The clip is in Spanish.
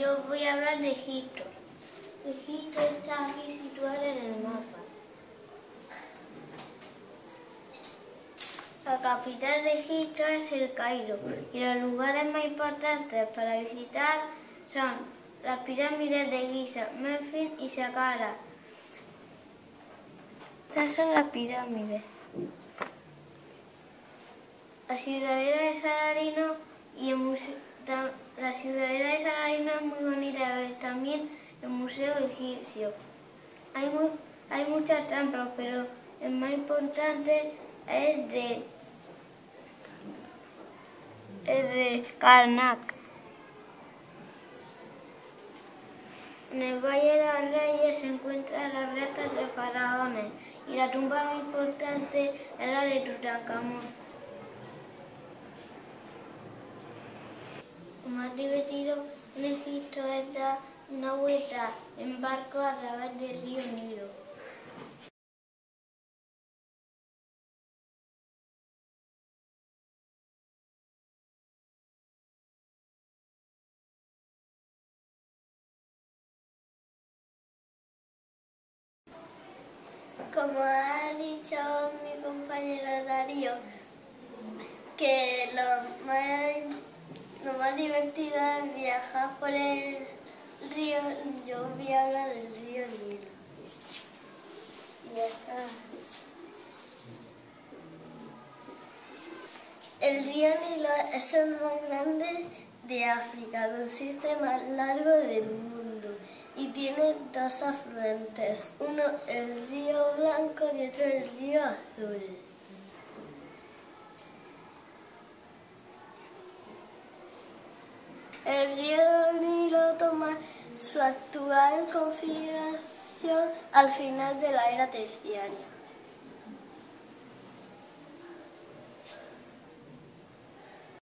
yo voy a hablar de Egipto. Egipto está aquí situado en el mapa. La capital de Egipto es el Cairo y los lugares más importantes para visitar son las pirámides de Giza, Memphis y Saqqara. Estas son las pirámides. La de Salarino la ciudadela de Salarino es muy bonita ver. También el museo egipcio. Hay, hay muchos templos, pero el más importante es de, es de Karnak. En el Valle de los Reyes se encuentran los restos de faraones y la tumba más importante es la de Tutankamón. Más divertido en Egipto es dar una vuelta en barco a través del río Nilo. Como ha dicho mi compañero Darío, que lo más, lo más divertido es viajar por el río, yo a hablar del río Nilo. El río Nilo es el más grande de África, consiste más largo del mundo y tiene dos afluentes, uno el río Blanco y otro el río Azul. El río Nilo toma su actual configuración al final de la era terciaria.